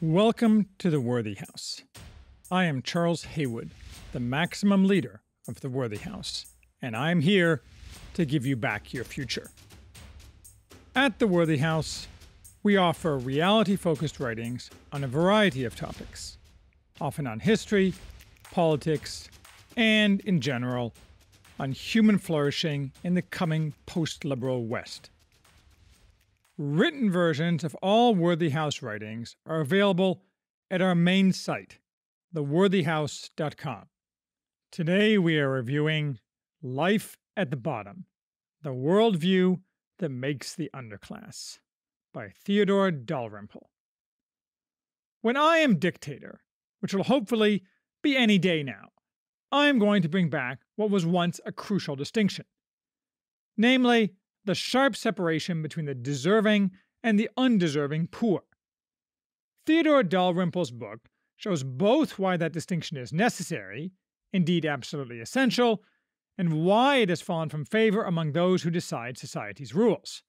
Welcome to the Worthy House. I am Charles Haywood, the maximum leader of the Worthy House, and I am here to give you back your future. At the Worthy House, we offer reality focused writings on a variety of topics, often on history, politics, and, in general, on human flourishing in the coming post liberal West. Written versions of all Worthy House writings are available at our main site, theworthyhouse.com. Today we are reviewing Life at the Bottom The Worldview That Makes the Underclass by Theodore Dalrymple. When I am dictator, which will hopefully be any day now, I am going to bring back what was once a crucial distinction. Namely, the sharp separation between the deserving and the undeserving poor. Theodore Dalrymple's book shows both why that distinction is necessary, indeed absolutely essential, and why it has fallen from favor among those who decide society's rules.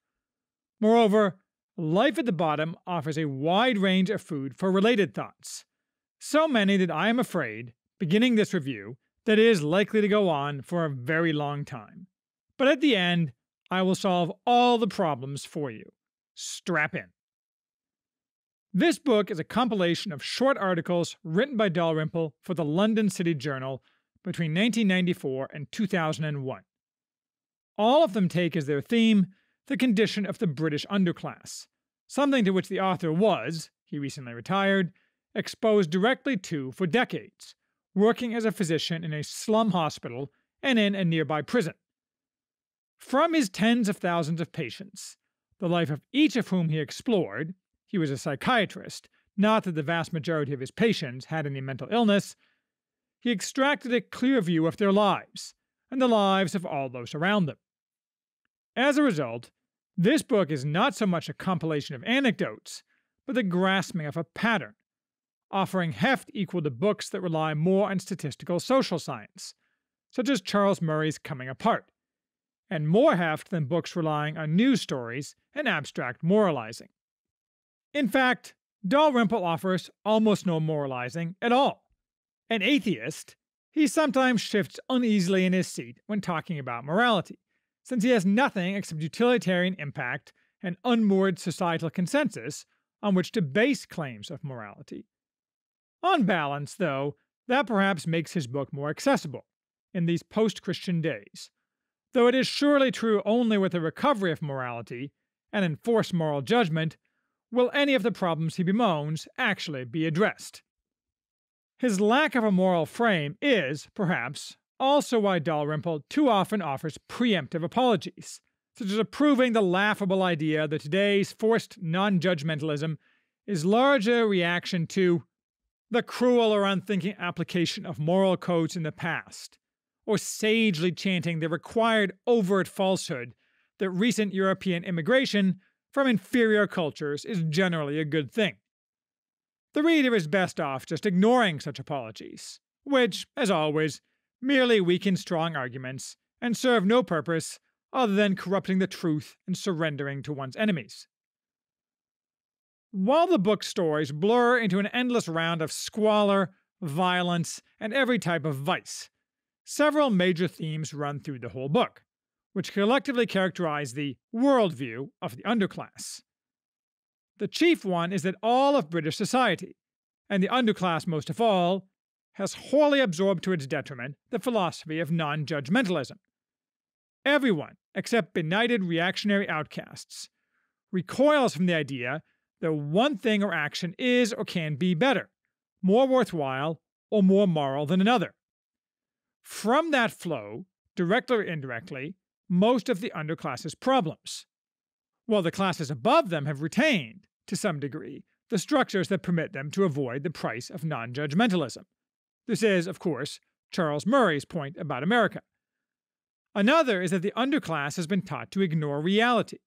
Moreover, Life at the Bottom offers a wide range of food for related thoughts, so many that I am afraid, beginning this review, that it is likely to go on for a very long time. But at the end, I will solve all the problems for you. Strap in. This book is a compilation of short articles written by Dalrymple for the London City Journal between 1994 and 2001. All of them take as their theme the condition of the British underclass, something to which the author was, he recently retired, exposed directly to for decades, working as a physician in a slum hospital and in a nearby prison. From his tens of thousands of patients, the life of each of whom he explored, he was a psychiatrist, not that the vast majority of his patients had any mental illness, he extracted a clear view of their lives, and the lives of all those around them. As a result, this book is not so much a compilation of anecdotes, but the grasping of a pattern, offering heft equal to books that rely more on statistical social science, such as Charles Murray's Coming Apart, and more heft than books relying on news stories and abstract moralizing. In fact, Dalrymple offers almost no moralizing at all. An atheist, he sometimes shifts uneasily in his seat when talking about morality, since he has nothing except utilitarian impact and unmoored societal consensus on which to base claims of morality. On balance, though, that perhaps makes his book more accessible in these post Christian days, though it is surely true only with a recovery of morality and enforced moral judgment will any of the problems he bemoans actually be addressed. His lack of a moral frame is, perhaps, also why Dalrymple too often offers preemptive apologies, such as approving the laughable idea that today's forced non judgmentalism is largely a reaction to the cruel or unthinking application of moral codes in the past, or sagely chanting the required overt falsehood that recent European immigration from inferior cultures is generally a good thing. The reader is best off just ignoring such apologies, which, as always, merely weaken strong arguments and serve no purpose other than corrupting the truth and surrendering to one's enemies. While the book stories blur into an endless round of squalor, violence, and every type of vice, Several major themes run through the whole book, which collectively characterize the worldview of the underclass. The chief one is that all of British society, and the underclass most of all, has wholly absorbed to its detriment the philosophy of non judgmentalism. Everyone, except benighted reactionary outcasts, recoils from the idea that one thing or action is or can be better, more worthwhile, or more moral than another. From that flow, directly or indirectly, most of the underclass's problems, while the classes above them have retained, to some degree, the structures that permit them to avoid the price of non judgmentalism. This is, of course, Charles Murray's point about America. Another is that the underclass has been taught to ignore reality.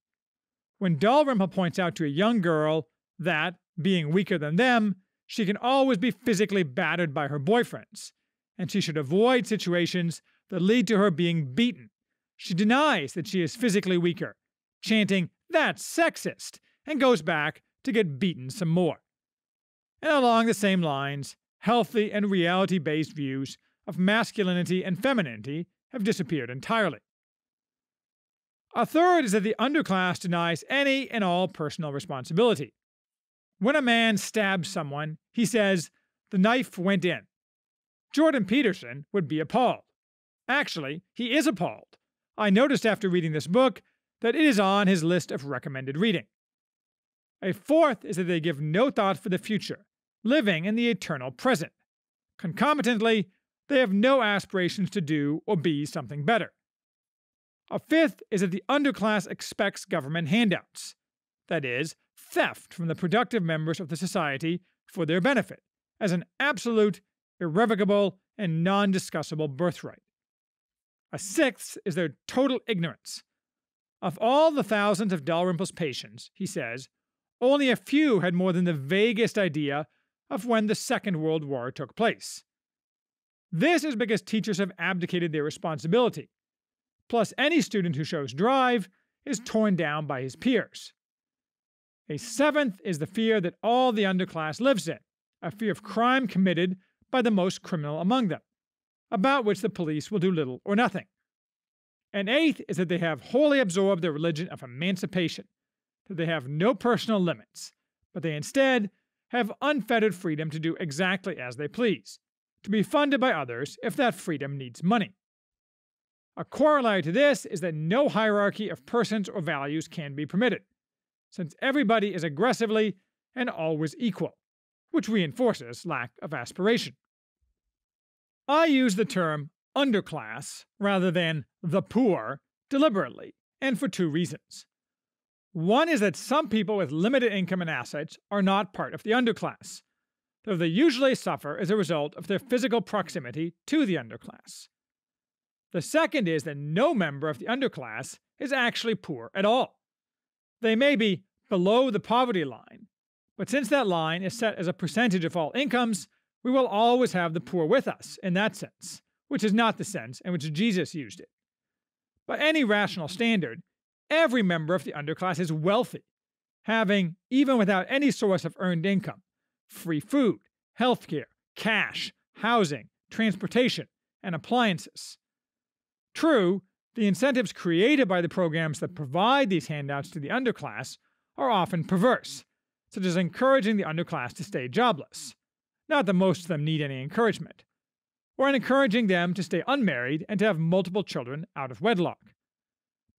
When Dalrymple points out to a young girl that, being weaker than them, she can always be physically battered by her boyfriends, and she should avoid situations that lead to her being beaten. She denies that she is physically weaker, chanting, That's sexist, and goes back to get beaten some more. And along the same lines, healthy and reality based views of masculinity and femininity have disappeared entirely. A third is that the underclass denies any and all personal responsibility. When a man stabs someone, he says, the knife went in. Jordan Peterson would be appalled. Actually, he is appalled. I noticed after reading this book that it is on his list of recommended reading. A fourth is that they give no thought for the future, living in the eternal present. Concomitantly, they have no aspirations to do or be something better. A fifth is that the underclass expects government handouts, that is, theft from the productive members of the society for their benefit, as an absolute, irrevocable, and non discussable birthright. A sixth is their total ignorance. Of all the thousands of Dalrymple's patients, he says, only a few had more than the vaguest idea of when the Second World War took place. This is because teachers have abdicated their responsibility Plus, any student who shows drive is torn down by his peers. A seventh is the fear that all the underclass lives in, a fear of crime committed by the most criminal among them, about which the police will do little or nothing. An eighth is that they have wholly absorbed the religion of emancipation, that they have no personal limits, but they instead have unfettered freedom to do exactly as they please, to be funded by others if that freedom needs money. A corollary to this is that no hierarchy of persons or values can be permitted, since everybody is aggressively and always equal, which reinforces lack of aspiration. I use the term underclass rather than the poor deliberately, and for two reasons. One is that some people with limited income and assets are not part of the underclass, though they usually suffer as a result of their physical proximity to the underclass. The second is that no member of the underclass is actually poor at all. They may be below the poverty line, but since that line is set as a percentage of all incomes, we will always have the poor with us in that sense, which is not the sense in which Jesus used it. By any rational standard, every member of the underclass is wealthy, having, even without any source of earned income, free food, health care, cash, housing, transportation, and appliances. True, the incentives created by the programs that provide these handouts to the underclass are often perverse, such as encouraging the underclass to stay jobless. Not that most of them need any encouragement. Or in encouraging them to stay unmarried and to have multiple children out of wedlock.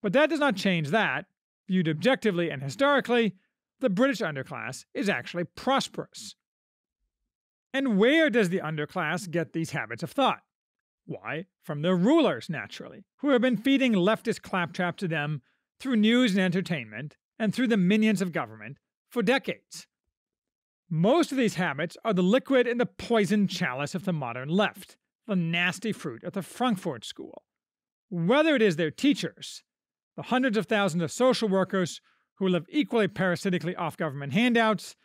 But that does not change that, viewed objectively and historically, the British underclass is actually prosperous. And where does the underclass get these habits of thought? Why? From their rulers, naturally, who have been feeding leftist claptrap to them through news and entertainment, and through the minions of government, for decades. Most of these habits are the liquid and the poisoned chalice of the modern left, the nasty fruit of the Frankfurt School. Whether it is their teachers, the hundreds of thousands of social workers who live equally parasitically off government handouts,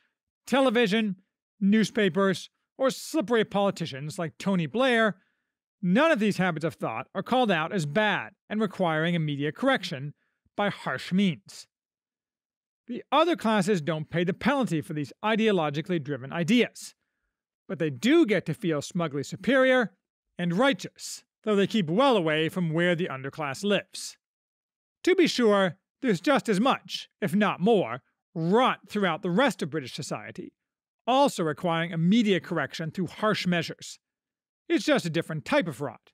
television, newspapers, or slippery politicians like Tony Blair None of these habits of thought are called out as bad and requiring immediate correction by harsh means. The other classes don't pay the penalty for these ideologically driven ideas, but they do get to feel smugly superior and righteous, though they keep well away from where the underclass lives. To be sure, there's just as much, if not more, rot throughout the rest of British society, also requiring immediate correction through harsh measures. It's just a different type of rot.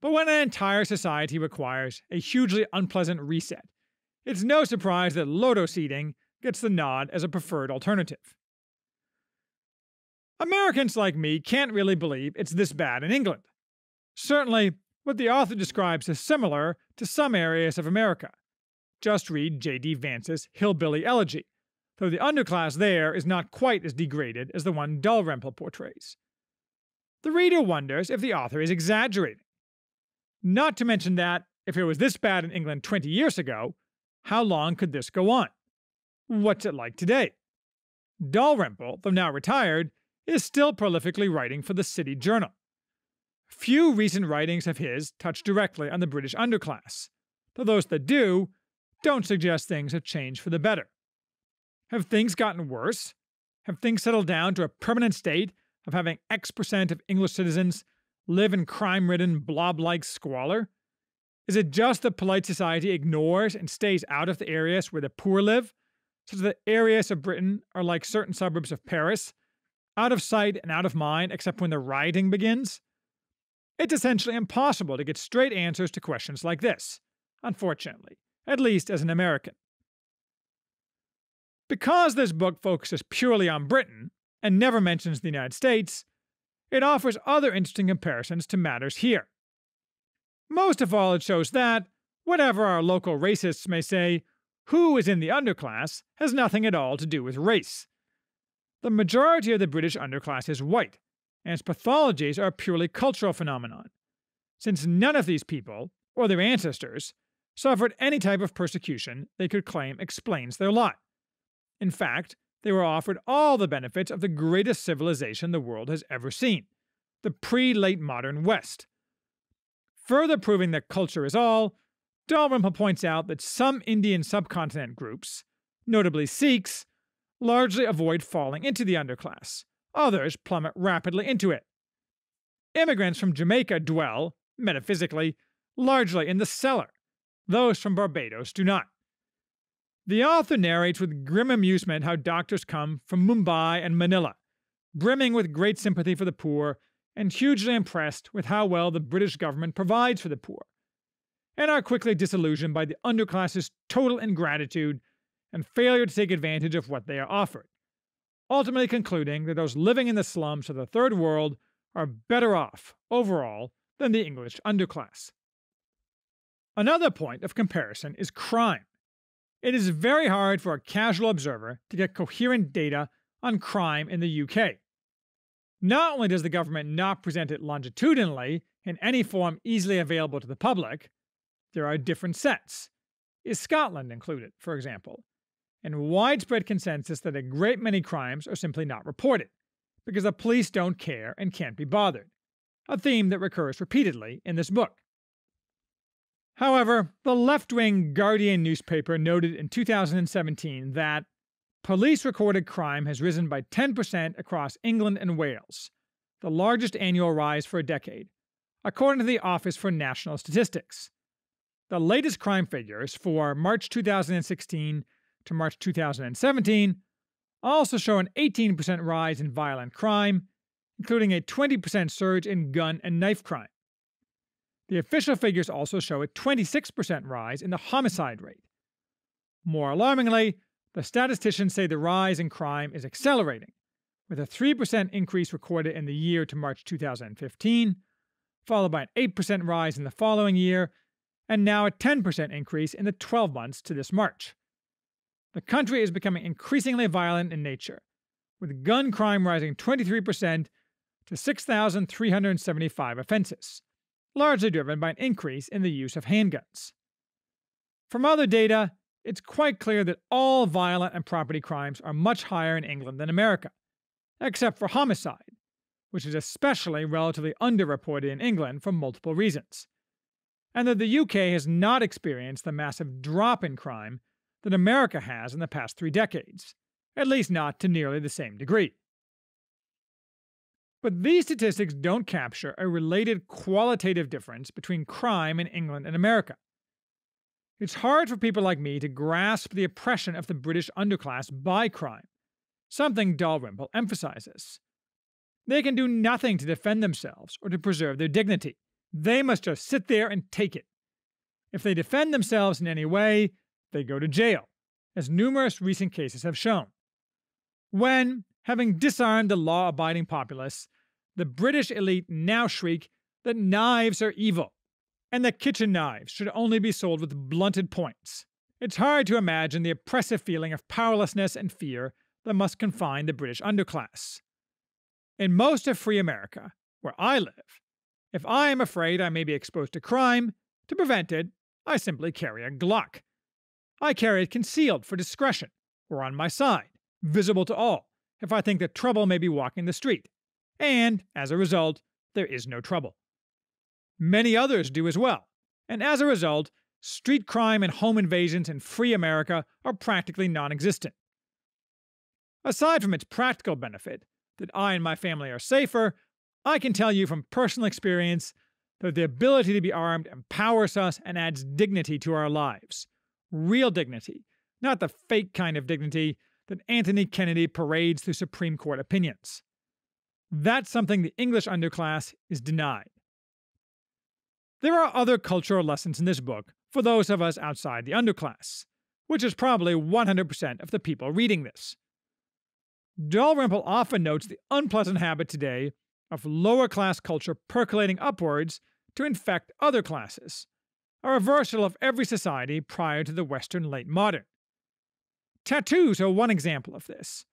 But when an entire society requires a hugely unpleasant reset, it's no surprise that lotus eating gets the nod as a preferred alternative. Americans like me can't really believe it's this bad in England. Certainly, what the author describes is similar to some areas of America. Just read J.D. Vance's Hillbilly Elegy, though the underclass there is not quite as degraded as the one Dalrymple portrays the reader wonders if the author is exaggerating. Not to mention that, if it was this bad in England 20 years ago, how long could this go on? What's it like today? Dalrymple, though now retired, is still prolifically writing for the City Journal. Few recent writings of his touch directly on the British underclass, though those that do don't suggest things have changed for the better. Have things gotten worse? Have things settled down to a permanent state of having X percent of English citizens live in crime ridden, blob like squalor? Is it just that polite society ignores and stays out of the areas where the poor live, such that the areas of Britain are like certain suburbs of Paris, out of sight and out of mind except when the rioting begins? It's essentially impossible to get straight answers to questions like this, unfortunately, at least as an American. Because this book focuses purely on Britain and never mentions the United States, it offers other interesting comparisons to matters here. Most of all, it shows that, whatever our local racists may say, who is in the underclass has nothing at all to do with race. The majority of the British underclass is white, and its pathologies are a purely cultural phenomenon, since none of these people, or their ancestors, suffered any type of persecution they could claim explains their lot. In fact, they were offered all the benefits of the greatest civilization the world has ever seen the pre late modern West. Further proving that culture is all, Dalrymple points out that some Indian subcontinent groups, notably Sikhs, largely avoid falling into the underclass. Others plummet rapidly into it. Immigrants from Jamaica dwell, metaphysically, largely in the cellar. Those from Barbados do not. The author narrates with grim amusement how doctors come from Mumbai and Manila, brimming with great sympathy for the poor and hugely impressed with how well the British government provides for the poor, and are quickly disillusioned by the underclass's total ingratitude and failure to take advantage of what they are offered, ultimately concluding that those living in the slums of the Third World are better off, overall, than the English underclass. Another point of comparison is crime. It is very hard for a casual observer to get coherent data on crime in the UK. Not only does the government not present it longitudinally in any form easily available to the public, there are different sets. Is Scotland included, for example? And widespread consensus that a great many crimes are simply not reported, because the police don't care and can't be bothered, a theme that recurs repeatedly in this book. However, the left wing Guardian newspaper noted in 2017 that police recorded crime has risen by 10% across England and Wales, the largest annual rise for a decade, according to the Office for National Statistics. The latest crime figures for March 2016 to March 2017 also show an 18% rise in violent crime, including a 20% surge in gun and knife crime. The official figures also show a 26% rise in the homicide rate. More alarmingly, the statisticians say the rise in crime is accelerating, with a 3% increase recorded in the year to March 2015, followed by an 8% rise in the following year, and now a 10% increase in the 12 months to this March. The country is becoming increasingly violent in nature, with gun crime rising 23% to 6,375 offenses largely driven by an increase in the use of handguns. From other data, it's quite clear that all violent and property crimes are much higher in England than America, except for homicide, which is especially relatively underreported in England for multiple reasons, and that the UK has not experienced the massive drop in crime that America has in the past three decades, at least not to nearly the same degree. But these statistics don't capture a related qualitative difference between crime in England and America. It's hard for people like me to grasp the oppression of the British underclass by crime, something Dalrymple emphasizes. They can do nothing to defend themselves or to preserve their dignity. They must just sit there and take it. If they defend themselves in any way, they go to jail, as numerous recent cases have shown. When, having disarmed the law abiding populace, the British elite now shriek that knives are evil, and that kitchen knives should only be sold with blunted points. It's hard to imagine the oppressive feeling of powerlessness and fear that must confine the British underclass. In most of free America, where I live, if I am afraid I may be exposed to crime, to prevent it, I simply carry a Glock. I carry it concealed for discretion, or on my side, visible to all, if I think that trouble may be walking the street, and, as a result, there is no trouble. Many others do as well, and as a result, street crime and home invasions in free America are practically non existent. Aside from its practical benefit, that I and my family are safer, I can tell you from personal experience that the ability to be armed empowers us and adds dignity to our lives. Real dignity, not the fake kind of dignity that Anthony Kennedy parades through Supreme Court opinions. That's something the English underclass is denied. There are other cultural lessons in this book for those of us outside the underclass, which is probably 100% of the people reading this. Dalrymple often notes the unpleasant habit today of lower class culture percolating upwards to infect other classes, a reversal of every society prior to the Western late modern. Tattoos are one example of this.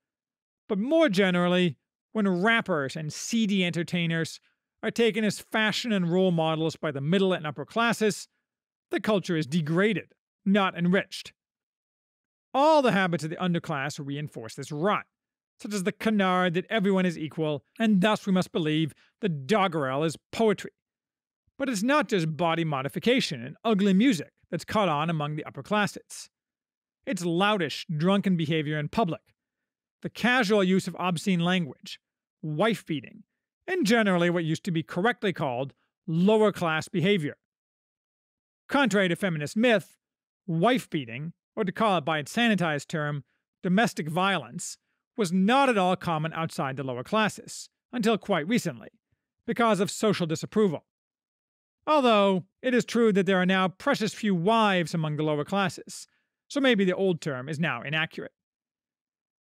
But more generally, when rappers and seedy entertainers are taken as fashion and role models by the middle and upper classes, the culture is degraded, not enriched. All the habits of the underclass reinforce this rot, such as the canard that everyone is equal, and thus we must believe that doggerel is poetry. But it's not just body modification and ugly music that's caught on among the upper classes. It's loutish, drunken behavior in public, the casual use of obscene language, wife beating, and generally what used to be correctly called lower class behavior. Contrary to feminist myth, wife beating, or to call it by its sanitized term, domestic violence, was not at all common outside the lower classes, until quite recently, because of social disapproval. Although, it is true that there are now precious few wives among the lower classes, so maybe the old term is now inaccurate.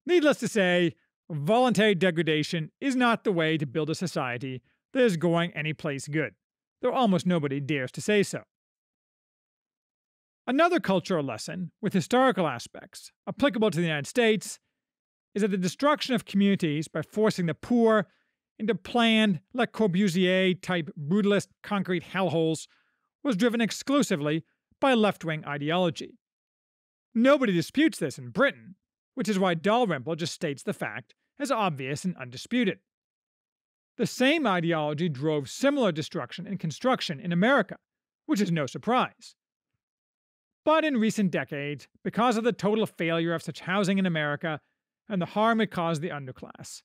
Needless to say, voluntary degradation is not the way to build a society that is going any place good, though almost nobody dares to say so. Another cultural lesson, with historical aspects, applicable to the United States, is that the destruction of communities by forcing the poor into planned Le Corbusier type brutalist concrete hellholes was driven exclusively by left wing ideology. Nobody disputes this in Britain, which is why Dalrymple just states the fact as obvious and undisputed. The same ideology drove similar destruction and construction in America, which is no surprise. But in recent decades, because of the total failure of such housing in America and the harm it caused the underclass.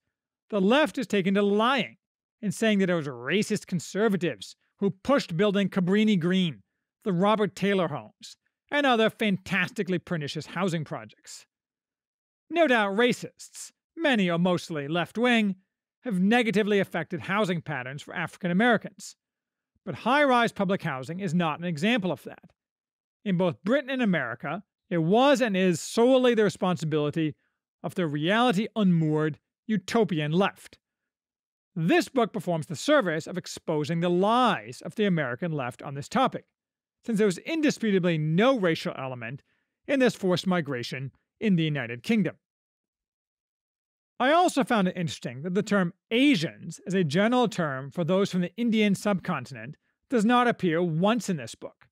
The left has taken to lying and saying that it was racist conservatives who pushed building Cabrini Green, the Robert Taylor homes, and other fantastically pernicious housing projects. No doubt racists, many or mostly left wing, have negatively affected housing patterns for African Americans. But high rise public housing is not an example of that. In both Britain and America, it was and is solely the responsibility of the reality unmoored utopian left. This book performs the service of exposing the lies of the American left on this topic, since there was indisputably no racial element in this forced migration in the United Kingdom. I also found it interesting that the term Asians as a general term for those from the Indian subcontinent does not appear once in this book.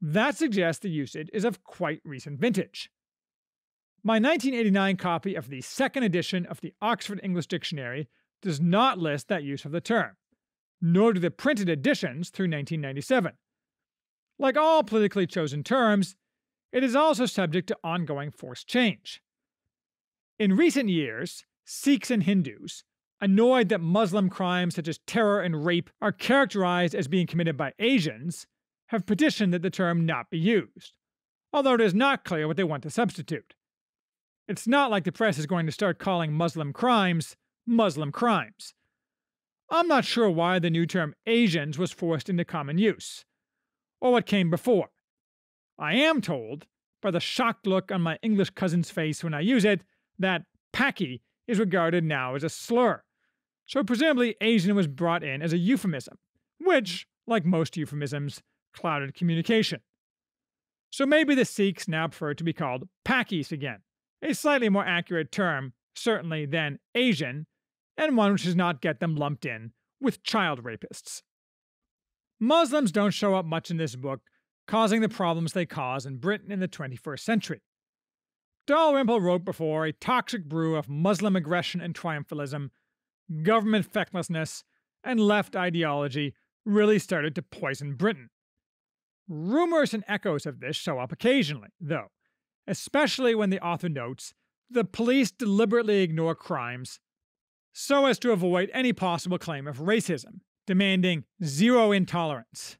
That suggests the usage is of quite recent vintage. My 1989 copy of the second edition of the Oxford English Dictionary does not list that use of the term, nor do the printed editions through 1997. Like all politically chosen terms, it is also subject to ongoing forced change. In recent years, Sikhs and Hindus, annoyed that Muslim crimes such as terror and rape are characterized as being committed by Asians, have petitioned that the term not be used, although it is not clear what they want to substitute. It's not like the press is going to start calling Muslim crimes Muslim crimes. I'm not sure why the new term Asians was forced into common use, or what came before. I am told, by the shocked look on my English cousin's face when I use it, that Paki is regarded now as a slur. So presumably Asian was brought in as a euphemism, which, like most euphemisms, clouded communication. So maybe the Sikhs now prefer to be called Pakis again, a slightly more accurate term, certainly, than Asian, and one which does not get them lumped in with child rapists. Muslims don't show up much in this book, causing the problems they cause in Britain in the 21st century. Dalrymple wrote before a toxic brew of Muslim aggression and triumphalism, government fecklessness, and left ideology really started to poison Britain. Rumors and echoes of this show up occasionally, though, especially when the author notes the police deliberately ignore crimes so as to avoid any possible claim of racism, demanding zero intolerance.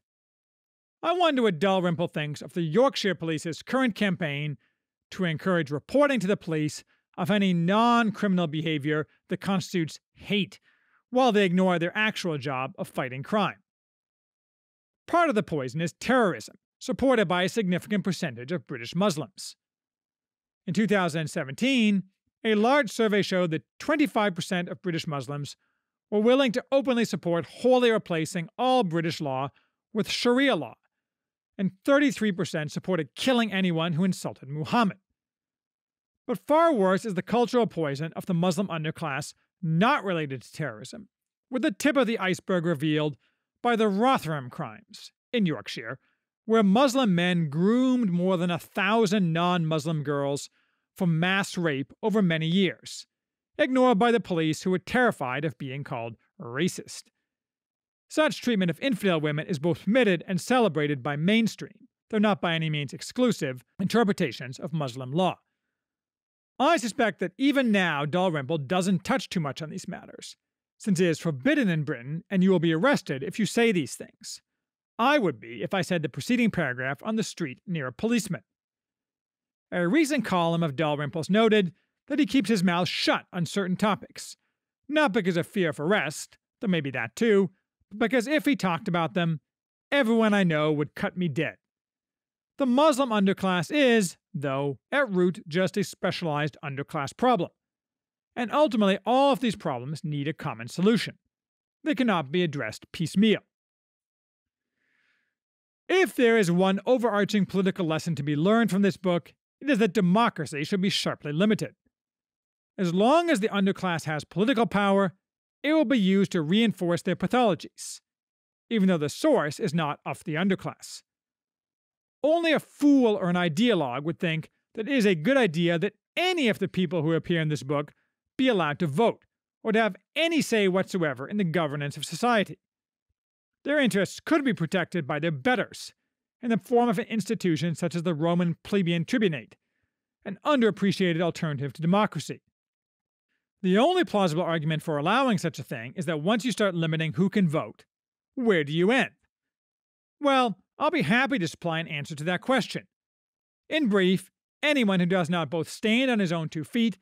I wonder what Dalrymple thinks of the Yorkshire Police's current campaign to encourage reporting to the police of any non criminal behavior that constitutes hate, while they ignore their actual job of fighting crime. Part of the poison is terrorism, supported by a significant percentage of British Muslims. In 2017, a large survey showed that 25% of British Muslims were willing to openly support wholly replacing all British law with Sharia law, and 33% supported killing anyone who insulted Muhammad. But far worse is the cultural poison of the Muslim underclass not related to terrorism, with the tip of the iceberg revealed by the Rotherham crimes in Yorkshire, where Muslim men groomed more than a thousand non Muslim girls for mass rape over many years, ignored by the police who were terrified of being called racist. Such treatment of infidel women is both permitted and celebrated by mainstream, though not by any means exclusive, interpretations of Muslim law. I suspect that even now Dalrymple doesn't touch too much on these matters, since it is forbidden in Britain and you will be arrested if you say these things. I would be if I said the preceding paragraph on the street near a policeman. A recent column of Dalrymple's noted that he keeps his mouth shut on certain topics, not because of fear of arrest, though maybe that too, because if he talked about them, everyone I know would cut me dead. The Muslim underclass is, though, at root just a specialized underclass problem. And ultimately, all of these problems need a common solution. They cannot be addressed piecemeal. If there is one overarching political lesson to be learned from this book, it is that democracy should be sharply limited. As long as the underclass has political power, it will be used to reinforce their pathologies, even though the source is not of the underclass. Only a fool or an ideologue would think that it is a good idea that any of the people who appear in this book be allowed to vote or to have any say whatsoever in the governance of society. Their interests could be protected by their betters in the form of an institution such as the Roman plebeian tribunate, an underappreciated alternative to democracy. The only plausible argument for allowing such a thing is that once you start limiting who can vote, where do you end? Well, I'll be happy to supply an answer to that question. In brief, anyone who does not both stand on his own two feet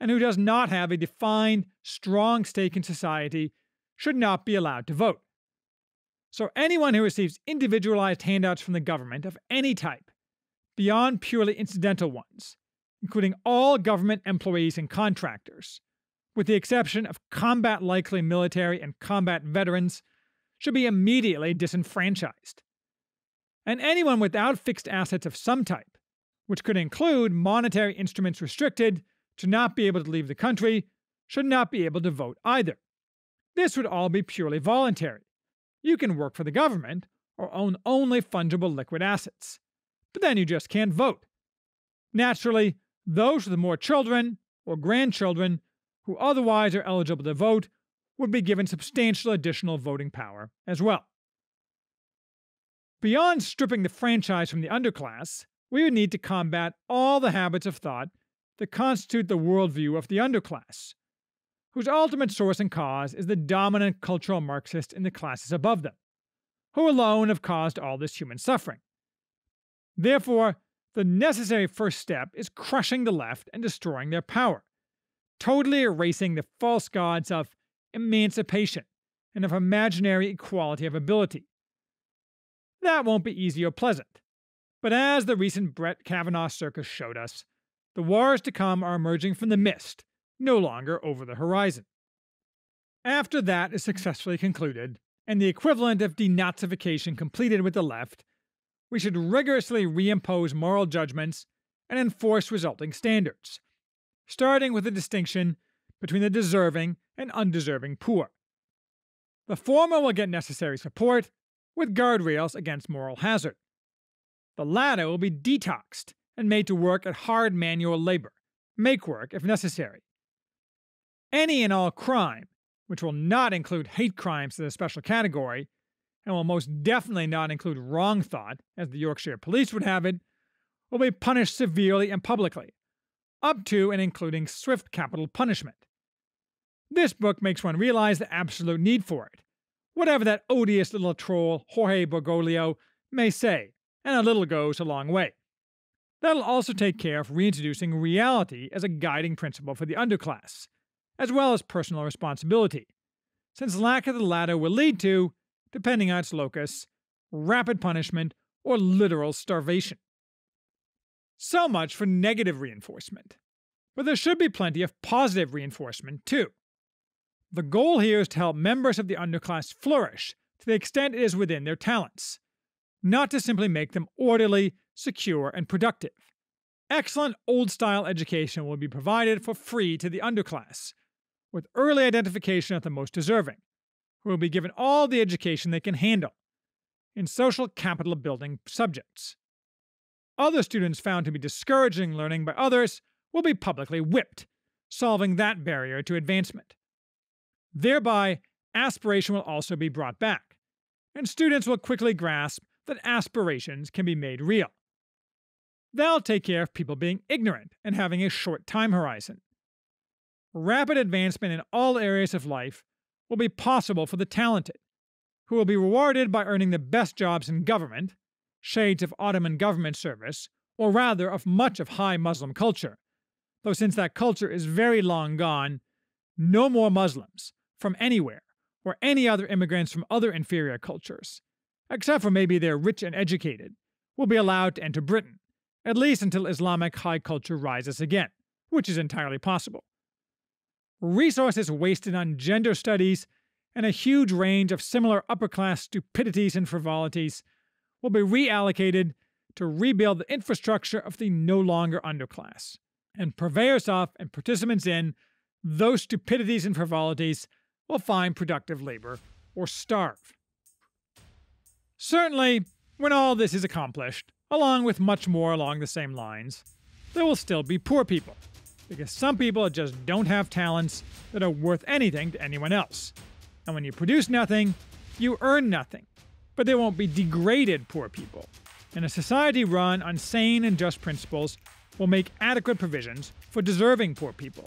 and who does not have a defined, strong stake in society should not be allowed to vote. So, anyone who receives individualized handouts from the government of any type, beyond purely incidental ones, including all government employees and contractors, with the exception of combat likely military and combat veterans, should be immediately disenfranchised and anyone without fixed assets of some type, which could include monetary instruments restricted to not be able to leave the country, should not be able to vote either. This would all be purely voluntary. You can work for the government or own only fungible liquid assets, but then you just can't vote. Naturally, those with more children or grandchildren who otherwise are eligible to vote would be given substantial additional voting power as well. Beyond stripping the franchise from the underclass, we would need to combat all the habits of thought that constitute the worldview of the underclass, whose ultimate source and cause is the dominant cultural Marxist in the classes above them, who alone have caused all this human suffering. Therefore, the necessary first step is crushing the left and destroying their power, totally erasing the false gods of emancipation and of imaginary equality of ability, that won't be easy or pleasant. But as the recent Brett Kavanaugh circus showed us, the wars to come are emerging from the mist, no longer over the horizon. After that is successfully concluded, and the equivalent of denazification completed with the left, we should rigorously reimpose moral judgments and enforce resulting standards, starting with a distinction between the deserving and undeserving poor. The former will get necessary support, with guardrails against moral hazard. The latter will be detoxed and made to work at hard manual labor, make work if necessary. Any and all crime, which will not include hate crimes as a special category, and will most definitely not include wrong thought, as the Yorkshire police would have it, will be punished severely and publicly, up to and including swift capital punishment. This book makes one realize the absolute need for it, whatever that odious little troll Jorge Bergoglio may say, and a little goes a long way. That'll also take care of reintroducing reality as a guiding principle for the underclass, as well as personal responsibility, since lack of the latter will lead to, depending on its locus, rapid punishment or literal starvation. So much for negative reinforcement. But there should be plenty of positive reinforcement, too. The goal here is to help members of the underclass flourish to the extent it is within their talents, not to simply make them orderly, secure, and productive. Excellent old style education will be provided for free to the underclass, with early identification of the most deserving, who will be given all the education they can handle in social capital building subjects. Other students found to be discouraging learning by others will be publicly whipped, solving that barrier to advancement. Thereby, aspiration will also be brought back, and students will quickly grasp that aspirations can be made real. They'll take care of people being ignorant and having a short time horizon. Rapid advancement in all areas of life will be possible for the talented, who will be rewarded by earning the best jobs in government, shades of Ottoman government service, or rather of much of high Muslim culture, though since that culture is very long gone, no more Muslims from anywhere, or any other immigrants from other inferior cultures, except for maybe they're rich and educated, will be allowed to enter Britain, at least until Islamic high culture rises again, which is entirely possible. Resources wasted on gender studies and a huge range of similar upper class stupidities and frivolities will be reallocated to rebuild the infrastructure of the no longer underclass, and purveyors of and participants in those stupidities and frivolities will find productive labor or starve. Certainly, when all this is accomplished, along with much more along the same lines, there will still be poor people, because some people just don't have talents that are worth anything to anyone else. And when you produce nothing, you earn nothing. But they won't be degraded poor people. And a society run on sane and just principles will make adequate provisions for deserving poor people.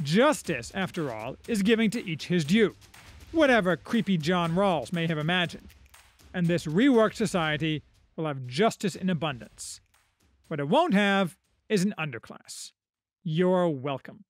Justice, after all, is giving to each his due, whatever creepy John Rawls may have imagined. And this reworked society will have justice in abundance. What it won't have is an underclass. You're welcome.